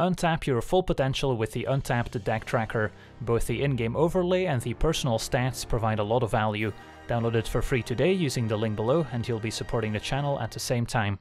Untap your full potential with the Untapped Deck Tracker. Both the in-game overlay and the personal stats provide a lot of value. Download it for free today using the link below and you'll be supporting the channel at the same time.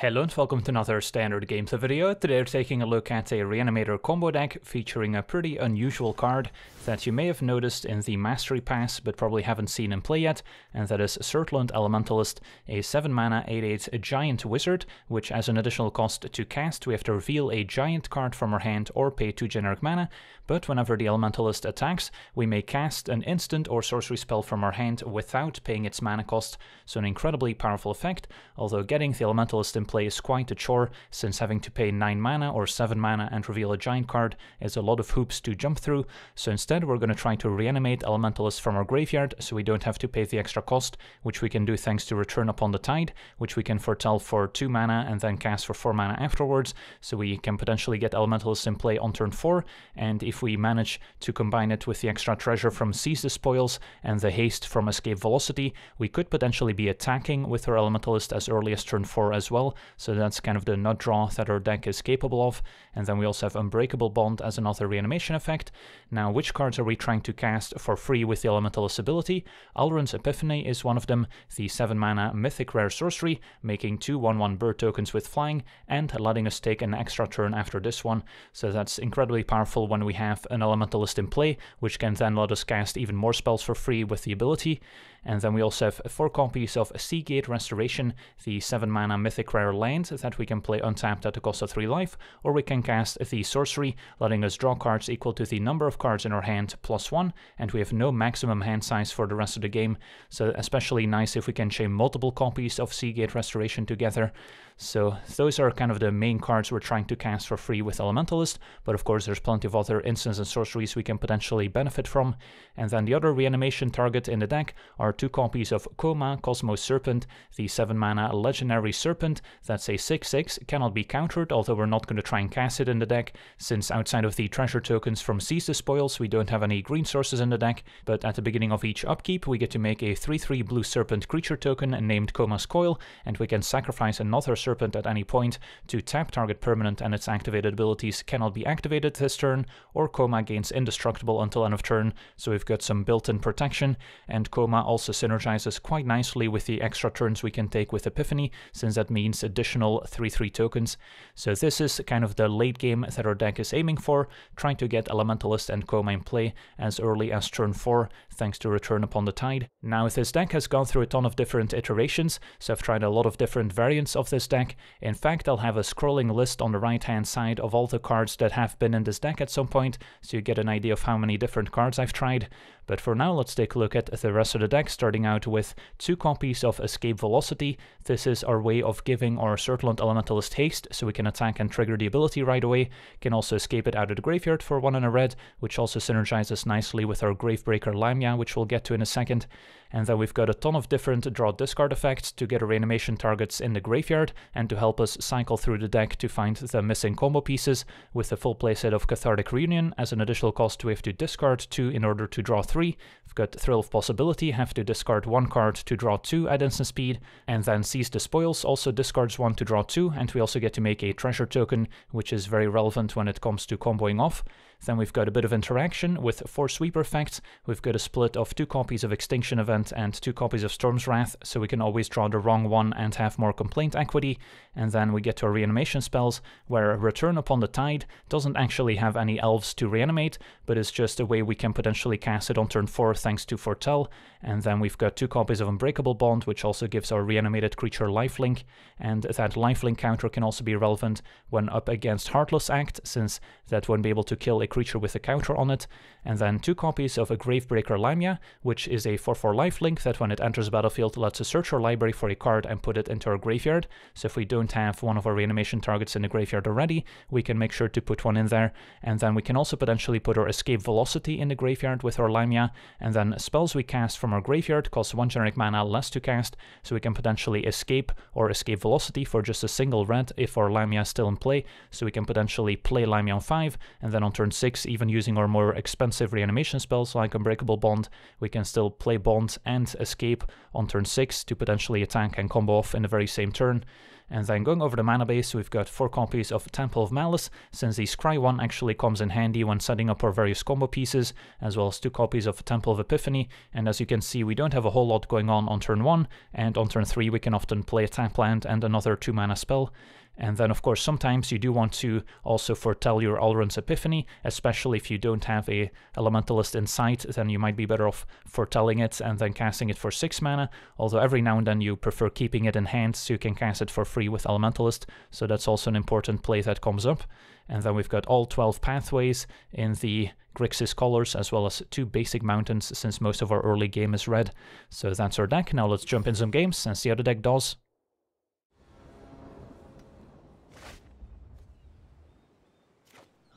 Hello and welcome to another Standard Games video. Today we're taking a look at a Reanimator combo deck featuring a pretty unusual card that you may have noticed in the Mastery Pass but probably haven't seen in play yet, and that is Surtland Elementalist, a 7 mana 8-8 giant wizard, which as an additional cost to cast we have to reveal a giant card from our hand or pay 2 generic mana, but whenever the Elementalist attacks we may cast an instant or sorcery spell from our hand without paying its mana cost, so an incredibly powerful effect, although getting the Elementalist in play is quite a chore, since having to pay 9 mana or 7 mana and reveal a giant card is a lot of hoops to jump through, so instead we're going to try to reanimate Elementalists from our graveyard so we don't have to pay the extra cost, which we can do thanks to Return Upon the Tide, which we can foretell for 2 mana and then cast for 4 mana afterwards, so we can potentially get Elementalists in play on turn 4, and if we manage to combine it with the extra treasure from Seize the Spoils and the haste from Escape Velocity, we could potentially be attacking with our Elementalist as early as turn 4 as well, so that's kind of the nut draw that our deck is capable of. And then we also have Unbreakable Bond as another reanimation effect. Now, which cards are we trying to cast for free with the Elementalist ability? Alrund's Epiphany is one of them, the 7 mana Mythic Rare Sorcery, making two 1-1 bird tokens with flying, and letting us take an extra turn after this one. So that's incredibly powerful when we have an Elementalist in play, which can then let us cast even more spells for free with the ability. And then we also have 4 copies of Sea Gate Restoration, the 7 mana Mythic Rare land that we can play untapped at the cost of 3 life, or we can cast the sorcery, letting us draw cards equal to the number of cards in our hand plus 1, and we have no maximum hand size for the rest of the game, so especially nice if we can chain multiple copies of Sea Gate Restoration together. So those are kind of the main cards we're trying to cast for free with Elementalist, but of course there's plenty of other instants and sorceries we can potentially benefit from. And then the other reanimation target in the deck are two copies of Koma Cosmos Serpent, the 7 mana legendary serpent. That's a 6-6, cannot be countered, although we're not going to try and cast it in the deck, since outside of the treasure tokens from Seize the Spoils we don't have any green sources in the deck, but at the beginning of each upkeep we get to make a 3-3 blue serpent creature token named Koma's Coil, and we can sacrifice another Serpent at any point to tap target permanent and its activated abilities cannot be activated this turn, or Koma gains indestructible until end of turn, so we've got some built-in protection, and Koma also synergizes quite nicely with the extra turns we can take with Epiphany, since that means additional 3-3 tokens. So this is kind of the late game that our deck is aiming for, trying to get Elementalist and Koma in play as early as turn 4, thanks to Return Upon the Tide. Now this deck has gone through a ton of different iterations, so I've tried a lot of different variants of this deck. In fact, I'll have a scrolling list on the right hand side of all the cards that have been in this deck at some point, so you get an idea of how many different cards I've tried. But for now, let's take a look at the rest of the deck, starting out with two copies of Escape Velocity. This is our way of giving our Surtland Elementalist haste, so we can attack and trigger the ability right away. Can also escape it out of the graveyard for one in a red, which also synergizes nicely with our Gravebreaker Lamia, which we'll get to in a second. And then we've got a ton of different draw discard effects to get our reanimation targets in the graveyard, and to help us cycle through the deck to find the missing combo pieces, with the full playset of Cathartic Reunion. As an additional cost, we have to discard two in order to draw three. We've got Thrill of Possibility, have to discard one card to draw two at instant speed, and then Seize the Spoils also discards one to draw two, and we also get to make a treasure token, which is very relevant when it comes to comboing off. Then we've got a bit of interaction with four sweeper effects. We've got a split of two copies of Extinction Event and two copies of Storm's Wrath, so we can always draw the wrong one and have more complaint equity. And then we get to our reanimation spells, where Return Upon the Tide doesn't actually have any elves to reanimate, but it's just a way we can potentially cast it on turn 4 thanks to Foretell. And then we've got two copies of Unbreakable Bond, which also gives our reanimated creature lifelink, and that lifelink counter can also be relevant when up against Heartless Act, since that won't be able to kill a creature with a counter on it, and then two copies of a Gravebreaker Lamia, which is a 4-4 lifelink that when it enters battlefield lets us search our library for a card and put it into our graveyard, so if we don't have one of our reanimation targets in the graveyard already, we can make sure to put one in there, and then we can also potentially put our Escape Velocity in the graveyard with our Lamia, and then spells we cast from our graveyard cost one generic mana less to cast, so we can potentially escape or escape velocity for just a single red if our Lamia is still in play, so we can potentially play Lamia on 5, and then on turn 6, even using our more expensive reanimation spells like Unbreakable Bond, we can still play Bond and escape on turn 6 to potentially attack and combo off in the very same turn. And then going over the mana base, we've got 4 copies of Temple of Malice, since the Scry 1 actually comes in handy when setting up our various combo pieces, as well as 2 copies of Temple of Epiphany, and as you can see we don't have a whole lot going on on turn 1, and on turn 3 we can often play a tap land and another 2 mana spell. And then, of course, sometimes you do want to also foretell your Alrund's Epiphany, especially if you don't have a Elementalist in sight, then you might be better off foretelling it and then casting it for 6 mana, although every now and then you prefer keeping it in hand so you can cast it for free with Elementalist, so that's also an important play that comes up. And then we've got all 12 pathways in the Grixis colors, as well as two basic mountains, since most of our early game is red. So that's our deck. Now let's jump in some games and see how the deck does.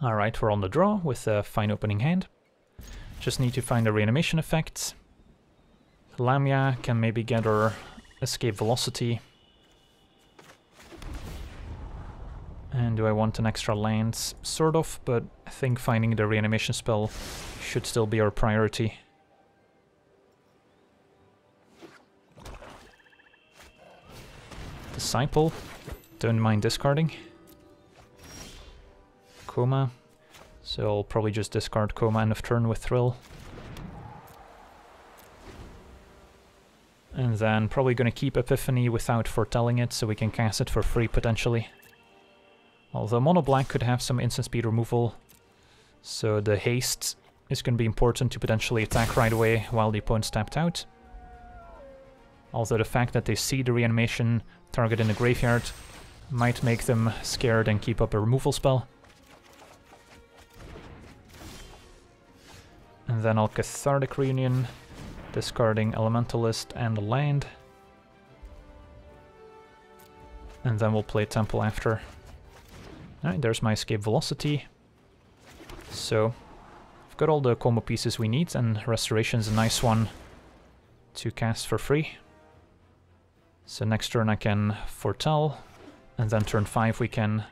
Alright, we're on the draw with a fine opening hand. Just need to find a reanimation effect. Lamia can maybe get her escape velocity. And do I want an extra land? Sort of, but I think finding the reanimation spell should still be our priority. Disciple, don't mind discarding. Koma. So I'll probably just discard Koma end of turn with Thrill. And then probably going to keep Epiphany without foretelling it so we can cast it for free potentially. Although Mono Black could have some instant speed removal, so the haste is going to be important to potentially attack right away while the opponent's tapped out. Although the fact that they see the reanimation target in the graveyard might make them scared and keep up a removal spell. And then I'll Cathartic Reunion, discarding Elementalist and land. And then we'll play Temple after. Alright, there's my escape velocity. So, I've got all the combo pieces we need, and Restoration's a nice one to cast for free. So next turn I can foretell, and then turn 5 we can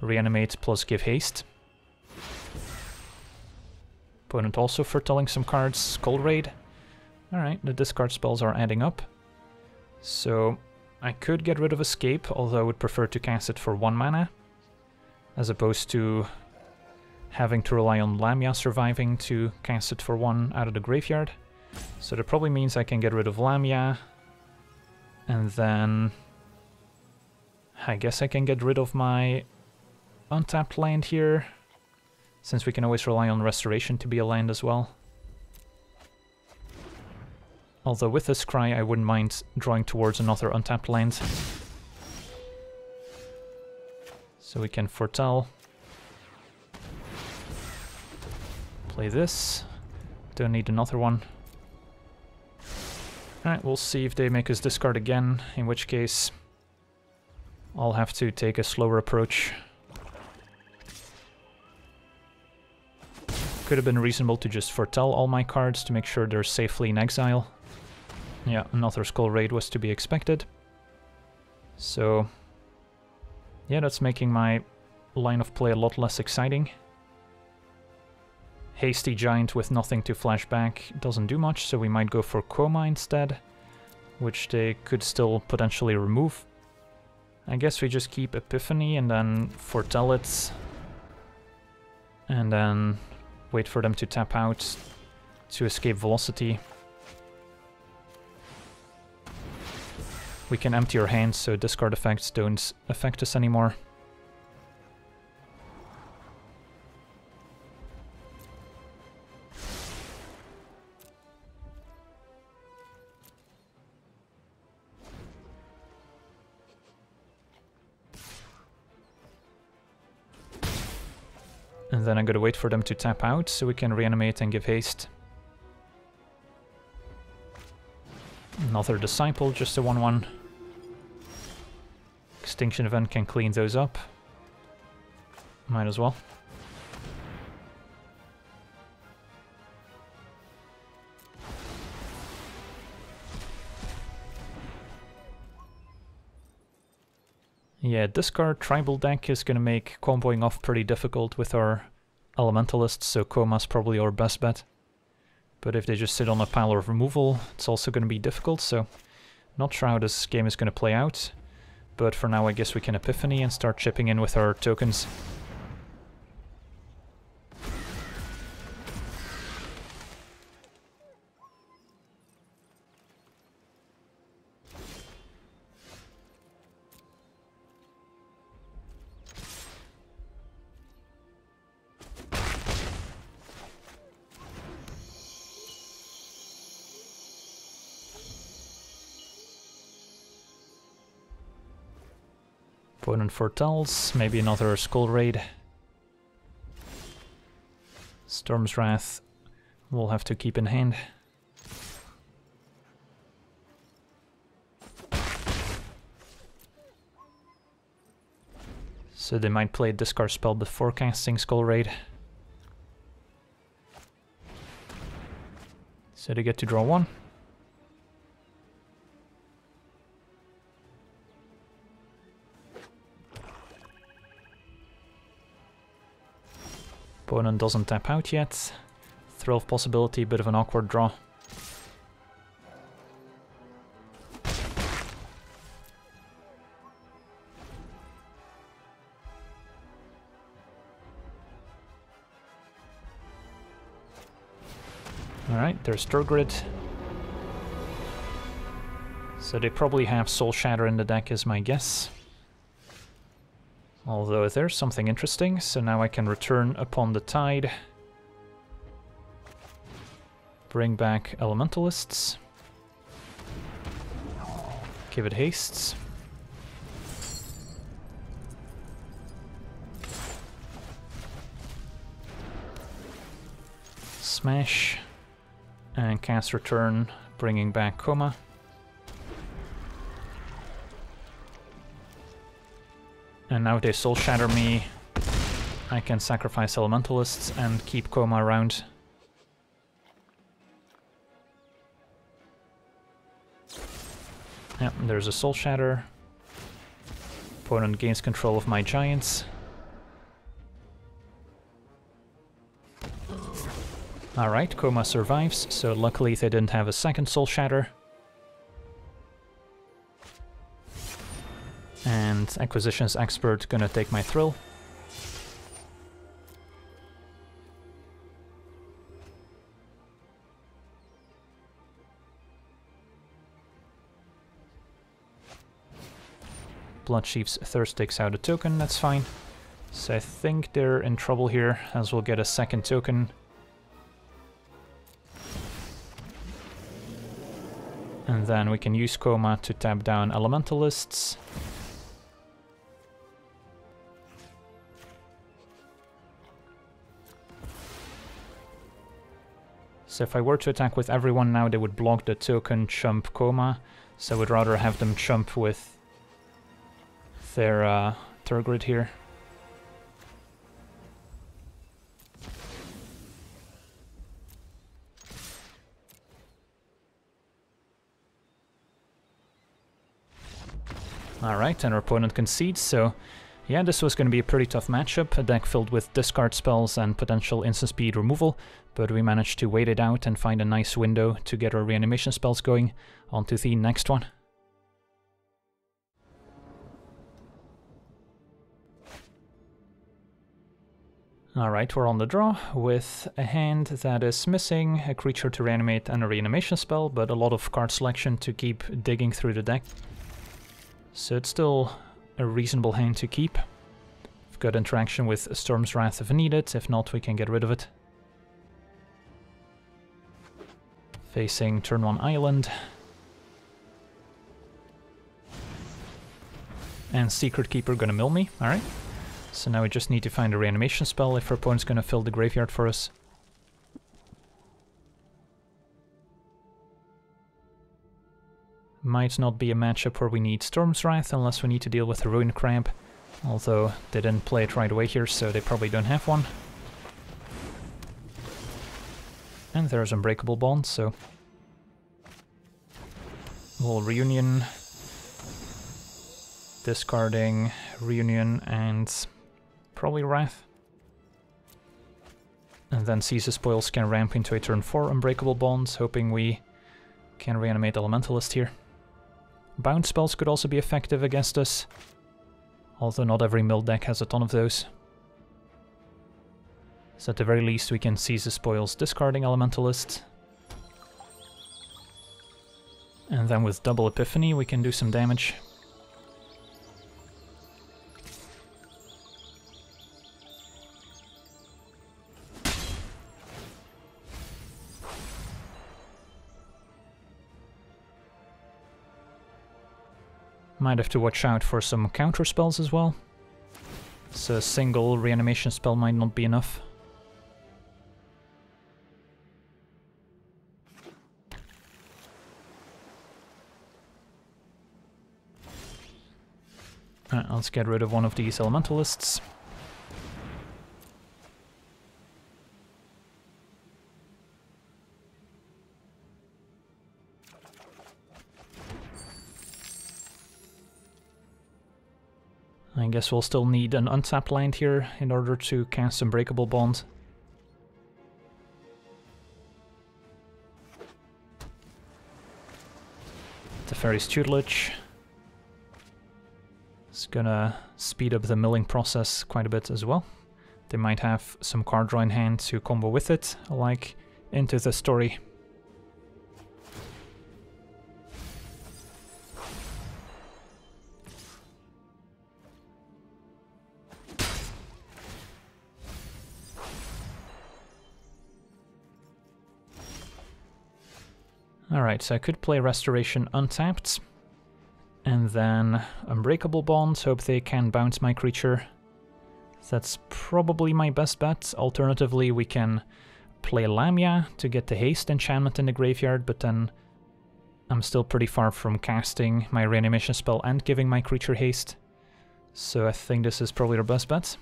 reanimate plus give haste. Opponent also foretelling some cards. Skull Raid. Alright, the discard spells are adding up. So I could get rid of Escape, although I would prefer to cast it for 1 mana. As opposed to having to rely on Lamia surviving to cast it for 1 out of the graveyard. So that probably means I can get rid of Lamia. And then... I guess I can get rid of my untapped land here since we can always rely on Restoration to be a land as well. Although with this Scry I wouldn't mind drawing towards another untapped land. So we can foretell. Play this. Don't need another one. Alright, we'll see if they make us discard again, in which case I'll have to take a slower approach. Could have been reasonable to just foretell all my cards to make sure they're safely in exile. Yeah, another Skull Raid was to be expected. So, yeah, that's making my line of play a lot less exciting. Hasty Giant with nothing to flash back doesn't do much, so we might go for Koma instead, which they could still potentially remove. I guess we just keep Epiphany and then foretell it, and then Wait for them to tap out to escape velocity. We can empty our hands so discard effects don't affect us anymore. Gonna wait for them to tap out so we can reanimate and give haste. Another Disciple, just a 1-1. Extinction event can clean those up. Might as well. Yeah, discard tribal deck is going to make comboing off pretty difficult with our elementalists, so Koma's probably our best bet. But if they just sit on a pile of removal, it's also going to be difficult, so not sure how this game is going to play out. but for now I guess we can Epiphany and start chipping in with our tokens. Foretells, maybe another Skull Raid. Storm's Wrath we'll have to keep in hand. So they might play discard spell before casting Skull Raid. So they get to draw one. Opponent doesn't tap out yet. Thrill of possibility, bit of an awkward draw. Alright, there's Tergrid. So they probably have Soul Shatter in the deck is my guess. Although there's something interesting, so now I can return upon the tide. Bring back elementalists. Give it hastes. Smash. And cast return, bringing back Koma. And now they soul shatter me. I can sacrifice elementalists and keep Koma around. Yep, there's a soul shatter. Opponent gains control of my giants. Alright, Koma survives, so luckily they didn't have a second soul shatter. And acquisitions expert gonna take my thrill. Bloodchief's Thirst takes out a token, that's fine. So I think they're in trouble here, as we'll get a second token. And then we can use Koma to tap down Elementalists. So if I were to attack with everyone now, they would block the token chump Koma. So I would rather have them chump with their uh, Tergrid here. Alright, and our opponent concedes, so yeah, this was going to be a pretty tough matchup, a deck filled with discard spells and potential instant speed removal, but we managed to wait it out and find a nice window to get our reanimation spells going. On to the next one. Alright, we're on the draw with a hand that is missing a creature to reanimate and a reanimation spell, but a lot of card selection to keep digging through the deck. So it's still a reasonable hand to keep. We've got interaction with Storm's Wrath if needed, if not we can get rid of it. Facing turn 1 island. And Secret Keeper gonna mill me, alright. So now we just need to find a reanimation spell if our opponent's gonna fill the graveyard for us. Might not be a matchup where we need Storm's Wrath unless we need to deal with a Ruin Crab. Although they didn't play it right away here, so they probably don't have one. And there's Unbreakable Bond, so... We'll Reunion... Discarding Reunion and probably Wrath. And then the Spoils can ramp into a turn 4 Unbreakable Bonds, hoping we can reanimate Elementalist here. bounce spells could also be effective against us. Although not every mill deck has a ton of those. So at the very least we can seize the spoils discarding Elementalist. And then with double Epiphany we can do some damage. Might have to watch out for some counter spells as well. So a single reanimation spell might not be enough. Right, let's get rid of one of these elementalists. I guess we'll still need an untapped land here in order to cast Unbreakable Bond. Teferi's Tutelage. Gonna speed up the milling process quite a bit as well. They might have some card draw in hand to combo with it, like into the story. Alright, so I could play Restoration untapped. And then Unbreakable Bonds, hope they can bounce my creature. That's probably my best bet. Alternatively, we can play Lamia to get the haste enchantment in the graveyard, but then I'm still pretty far from casting my reanimation spell and giving my creature haste. So I think this is probably our best bet.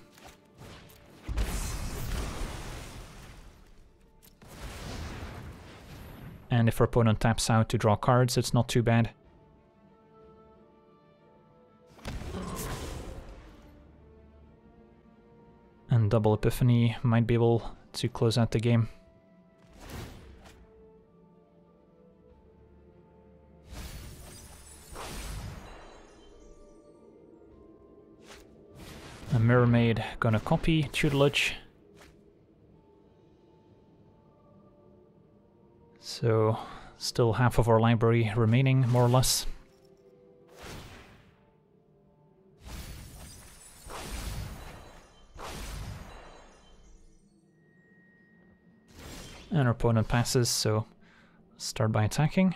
And if our opponent taps out to draw cards, it's not too bad. Double Epiphany might be able to close out the game. A Mirrormade gonna copy Tutelage. So, still half of our library remaining, more or less. And our opponent passes, so start by attacking.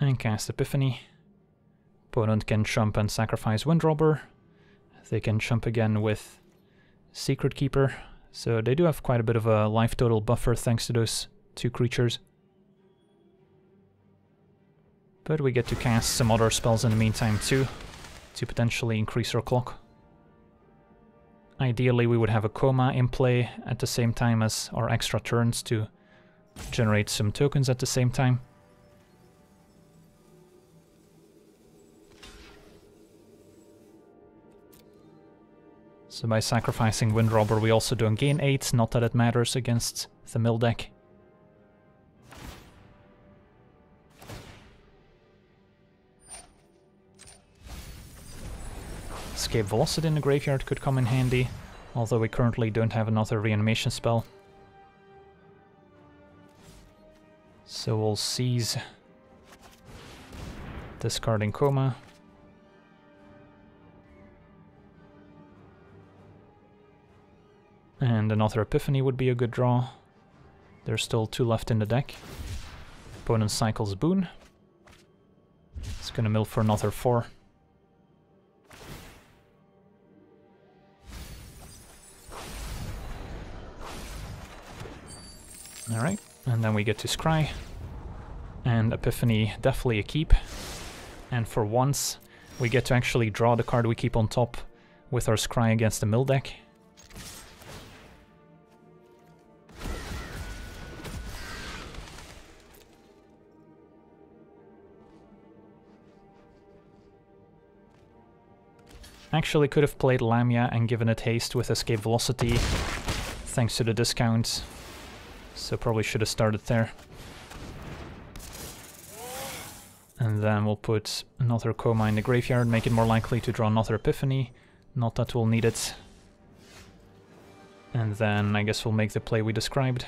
And cast Epiphany. Opponent can jump and sacrifice Windrobber. They can jump again with Secret Keeper. So they do have quite a bit of a life total buffer thanks to those two creatures. But we get to cast some other spells in the meantime too, to potentially increase our clock. Ideally we would have a Koma in play at the same time as our extra turns to generate some tokens at the same time. So by sacrificing Windrobber we also don't gain 8, not that it matters against the mill deck. Escape Velocity in the graveyard could come in handy, although we currently don't have another reanimation spell. So we'll seize discarding Koma. And another Epiphany would be a good draw. There's still two left in the deck. Opponent cycles Boon. It's gonna mill for another four. Alright, and then we get to Scry. And Epiphany definitely a keep. And for once, we get to actually draw the card we keep on top with our Scry against the mill deck. Actually could have played Lamia and given it haste with escape velocity, thanks to the discount. So probably should have started there. And then we'll put another Koma in the graveyard, make it more likely to draw another Epiphany. Not that we'll need it. And then I guess we'll make the play we described.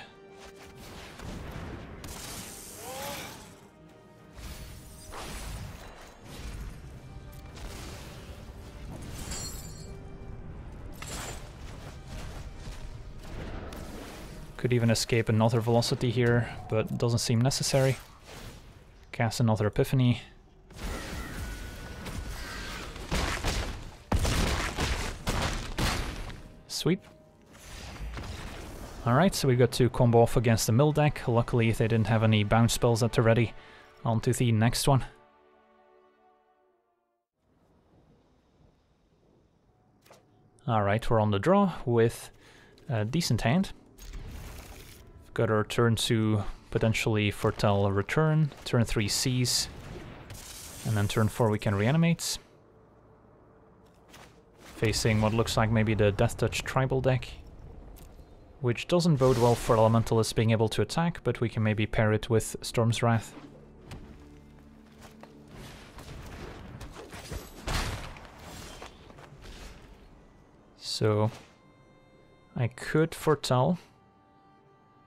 Could even escape another velocity here, but doesn't seem necessary. Cast another Epiphany. Sweet. Alright, so we got to combo off against the mill deck. Luckily they didn't have any bounce spells at the ready. On to the next one. Alright, we're on the draw with a decent hand. Got our turn 2 potentially foretell return, turn 3 seize, and then turn 4 we can reanimate. Facing what looks like maybe the Death Touch tribal deck. Which doesn't bode well for Elementalists being able to attack, but we can maybe pair it with Storm's Wrath. So I could foretell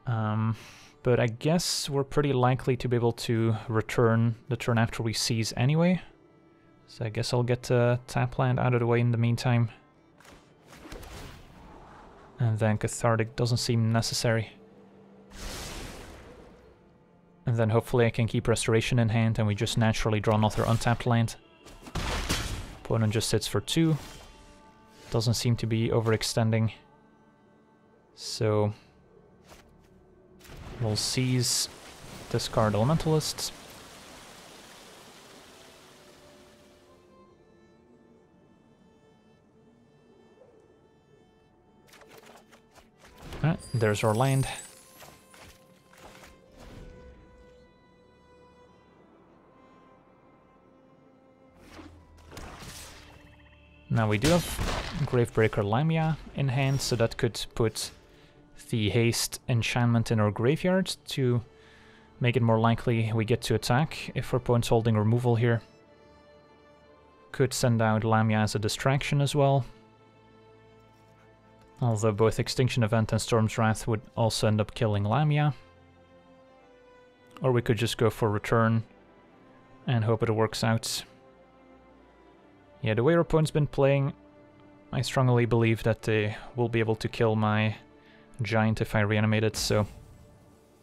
um, but I guess we're pretty likely to be able to return the turn after we seize anyway. So I guess I'll get uh, tap land out of the way in the meantime. And then Cathartic doesn't seem necessary. And then hopefully I can keep Restoration in hand and we just naturally draw another untapped land. Opponent just sits for two. Doesn't seem to be overextending. So We'll seize discard elementalists. Ah, there's our land. Now we do have Gravebreaker Lamia in hand, so that could put the haste enchantment in our graveyard to make it more likely we get to attack if our opponent's holding removal here. Could send out Lamia as a distraction as well. Although both Extinction Event and Storm's Wrath would also end up killing Lamia. Or we could just go for return and hope it works out. Yeah, the way our opponent's been playing, I strongly believe that they will be able to kill my giant if I reanimate it, so...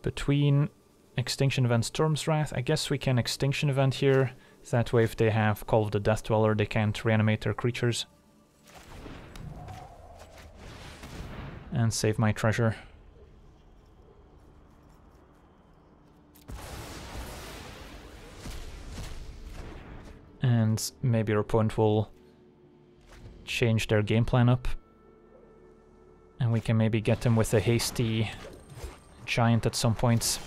Between Extinction Event Storm's Wrath, I guess we can Extinction Event here. That way if they have Call of the Death Dweller, they can't reanimate their creatures. And save my treasure. And maybe our opponent will change their game plan up and we can maybe get them with a hasty giant at some points.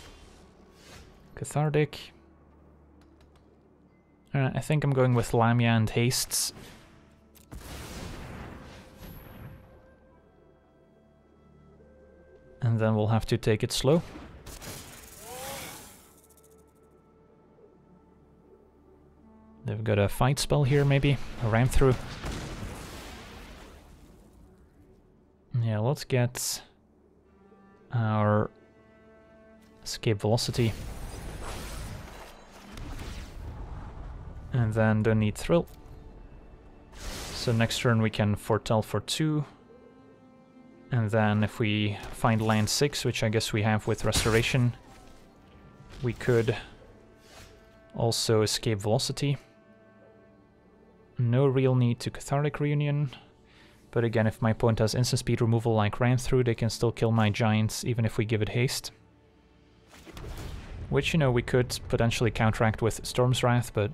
Cathartic. Uh, I think I'm going with Lamia and hastes. And then we'll have to take it slow. They've got a fight spell here, maybe? A ram through. Yeah, let's get our escape velocity. And then don't need thrill. So next turn we can foretell for two. And then if we find land six, which I guess we have with restoration, we could also escape velocity. No real need to cathartic reunion. But again, if my opponent has instant speed removal like Ram through, they can still kill my giants even if we give it haste. Which, you know, we could potentially counteract with Storm's Wrath, but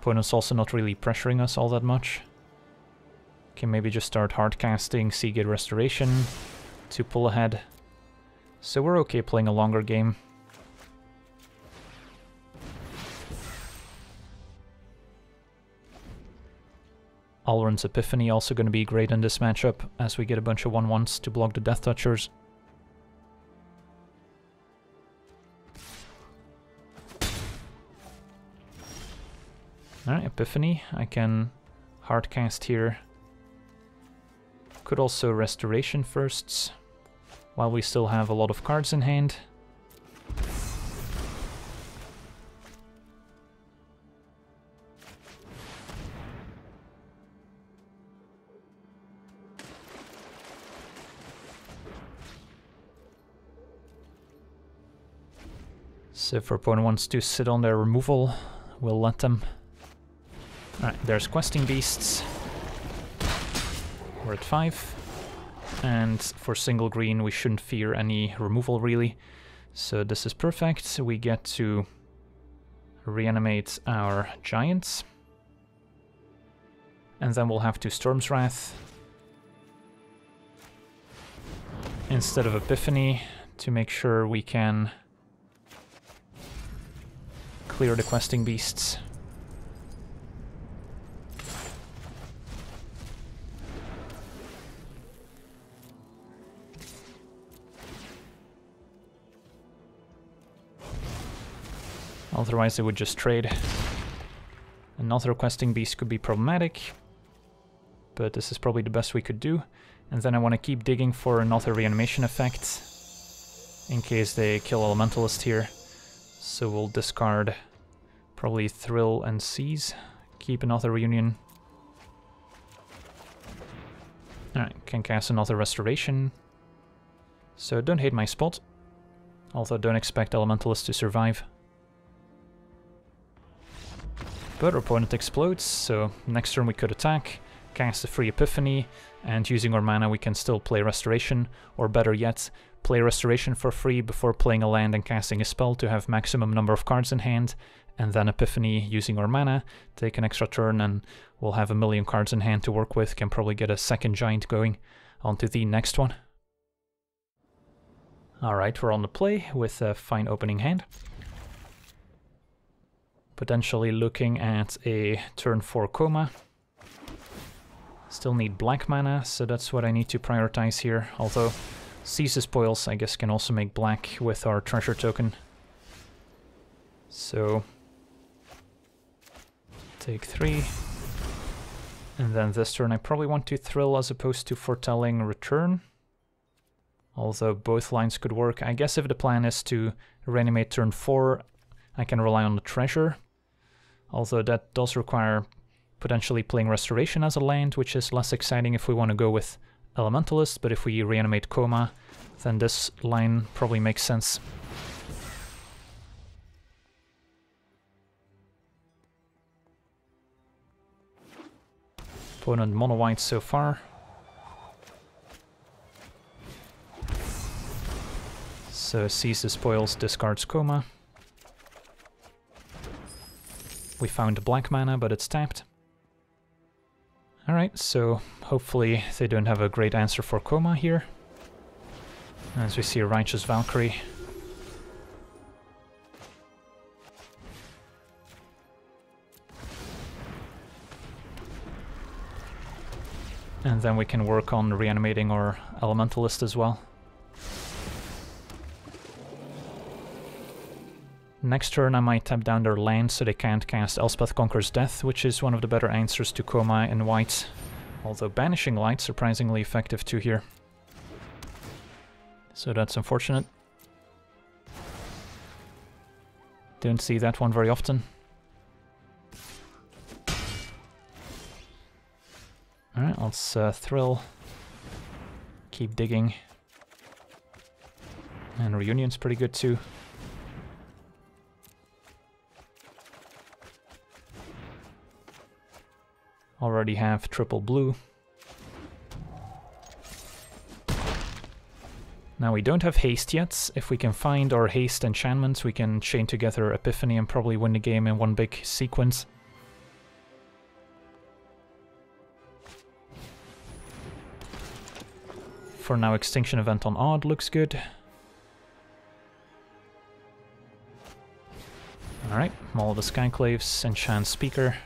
opponent's also not really pressuring us all that much. Can maybe just start hardcasting Sea Gate Restoration to pull ahead. So we're okay playing a longer game. Alrund's Epiphany also going to be great in this matchup, as we get a bunch of 1-1s to block the Death Touchers. Alright, Epiphany. I can hardcast here. Could also Restoration firsts, while we still have a lot of cards in hand. So if our opponent wants to sit on their removal, we'll let them. Alright, there's questing beasts. We're at 5. And for single green we shouldn't fear any removal really. So this is perfect. We get to reanimate our giants. And then we'll have to Storm's Wrath. Instead of Epiphany to make sure we can clear the questing beasts. Otherwise they would just trade. Another questing beast could be problematic, but this is probably the best we could do. And then I want to keep digging for another reanimation effect, in case they kill Elementalist here. So we'll discard probably Thrill and Seize. Keep another Reunion. Alright, can cast another Restoration. So don't hate my spot. Although don't expect Elementalist to survive. But opponent explodes, so next turn we could attack, cast a free Epiphany, and using our mana we can still play Restoration, or better yet, play Restoration for free before playing a land and casting a spell to have maximum number of cards in hand, and then Epiphany using our mana, take an extra turn and we'll have a million cards in hand to work with, can probably get a second giant going onto the next one. Alright, we're on the play with a fine opening hand. Potentially looking at a turn 4 Koma. Still need black mana, so that's what I need to prioritize here, although The Spoils, I guess, can also make black with our treasure token. So, take three. And then this turn I probably want to Thrill as opposed to Foretelling Return. Although both lines could work. I guess if the plan is to reanimate turn 4, I can rely on the treasure. Although that does require potentially playing Restoration as a land, which is less exciting if we want to go with Elementalist, but if we reanimate Koma, then this line probably makes sense. Opponent mono white so far. So Seize the Spoils, discards Koma. We found black mana, but it's tapped. Alright, so hopefully they don't have a great answer for Koma here. As we see a Righteous Valkyrie. And then we can work on reanimating our Elementalist as well. Next turn I might tap down their land so they can't cast Elspeth Conquers Death, which is one of the better answers to Koma and white. Although Banishing Light surprisingly effective too here. So that's unfortunate. Don't see that one very often. Alright, let's uh, thrill. Keep digging. And Reunion's pretty good too. Already have triple blue. Now we don't have haste yet. If we can find our haste enchantments, we can chain together Epiphany and probably win the game in one big sequence. For now, Extinction Event on Odd looks good. Alright, Maul of the Skyclaves, Enchant Speaker.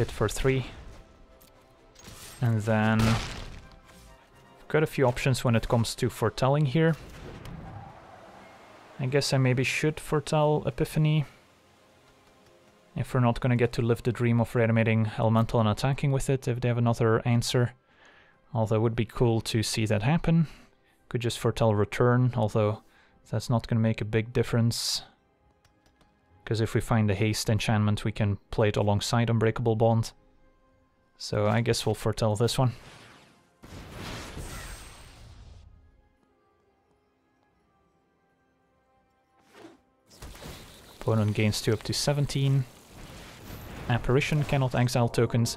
Hit for three. And then got a few options when it comes to foretelling here. I guess I maybe should foretell Epiphany. If we're not going to get to live the dream of reanimating Elemental and attacking with it if they have another answer. Although it would be cool to see that happen. Could just foretell return, although that's not going to make a big difference. Because if we find the haste enchantment, we can play it alongside Unbreakable Bond. So I guess we'll foretell this one. Opponent gains 2 up to 17. Apparition cannot exile tokens.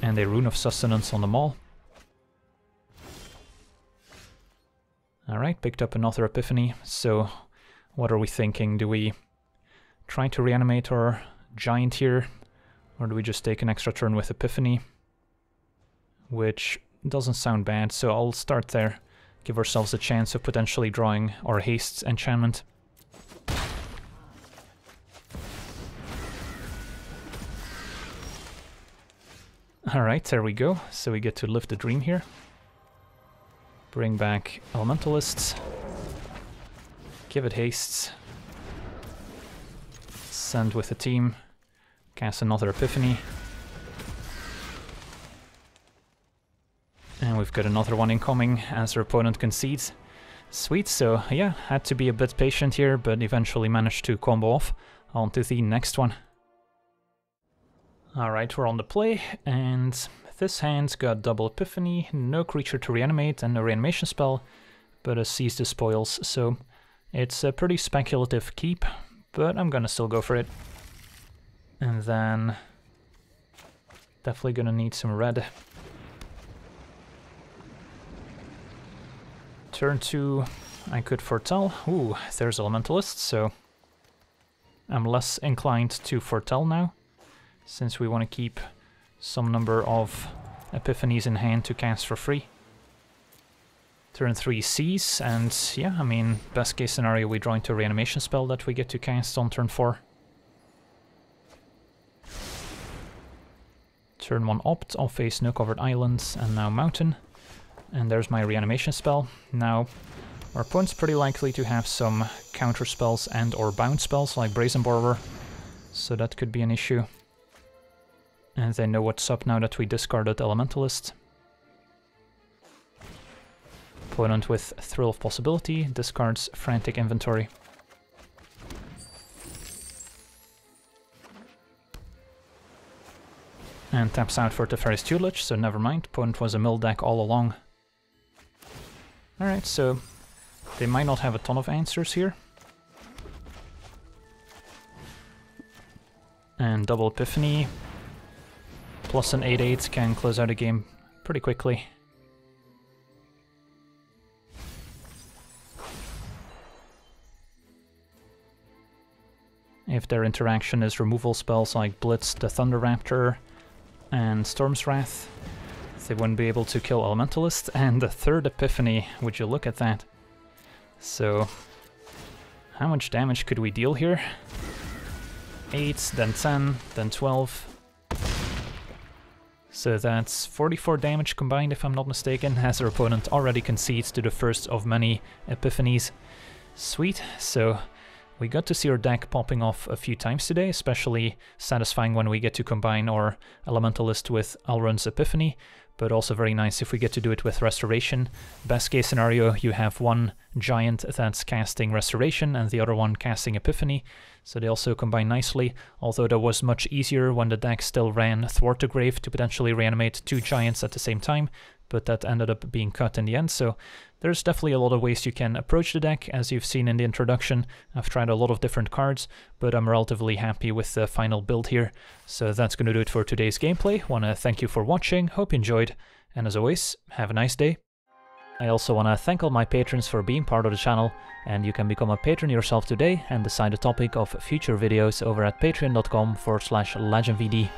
And a Rune of Sustenance on the Maul. Alright, picked up another Epiphany, so what are we thinking? Do we try to reanimate our Giant here, or do we just take an extra turn with Epiphany? Which doesn't sound bad, so I'll start there give ourselves a chance of potentially drawing our haste enchantment. Alright, there we go. So we get to live the dream here. Bring back Elementalists. Give it hastes. Send with the team. Cast another Epiphany. And we've got another one incoming as our opponent concedes. Sweet, so yeah, had to be a bit patient here, but eventually managed to combo off. On to the next one. Alright, we're on the play, and this hand's got double Epiphany, no creature to reanimate and no reanimation spell, but a Seize the Spoils, so it's a pretty speculative keep, but I'm gonna still go for it. And then... Definitely gonna need some red. Turn 2, I could foretell. Ooh, there's Elementalist, so I'm less inclined to foretell now, since we want to keep some number of Epiphanies in hand to cast for free. Turn 3 Seize, and yeah, I mean, best case scenario we draw into a reanimation spell that we get to cast on turn 4. Turn 1 Opt, I'll face Snow-Covered Islands, and now Mountain. And there's my reanimation spell. Now, our opponent's pretty likely to have some counter spells and or bounce spells like Brazen Borrower, so that could be an issue. And they know what's up now that we discarded Elementalist. Opponent with Thrill of Possibility discards Frantic Inventory. And taps out for Teferi's Tutelage, so never mind, opponent was a mill deck all along. Alright, so they might not have a ton of answers here. And double Epiphany plus an 8-8 can close out a game pretty quickly. If their interaction is removal spells like Blitz the Thunder Raptor and Storm's Wrath, they wouldn't be able to kill Elementalist, and the third Epiphany, would you look at that. So, how much damage could we deal here? 8, then 10, then 12. So that's 44 damage combined if I'm not mistaken, as our opponent already concedes to the first of many Epiphanies. Sweet, so we got to see our deck popping off a few times today, especially satisfying when we get to combine our Elementalist with Alrund's Epiphany, but also very nice if we get to do it with Restoration. Best case scenario, you have one giant that's casting Restoration and the other one casting Epiphany, so they also combine nicely, although that was much easier when the deck still ran Thwart the Grave to potentially reanimate two giants at the same time, but that ended up being cut in the end, so there's definitely a lot of ways you can approach the deck, as you've seen in the introduction. I've tried a lot of different cards, but I'm relatively happy with the final build here. So that's going to do it for today's gameplay. Want to thank you for watching, hope you enjoyed, and as always, have a nice day. I also want to thank all my patrons for being part of the channel, and you can become a patron yourself today and decide the topic of future videos over at patreon.com forward slash legenvd.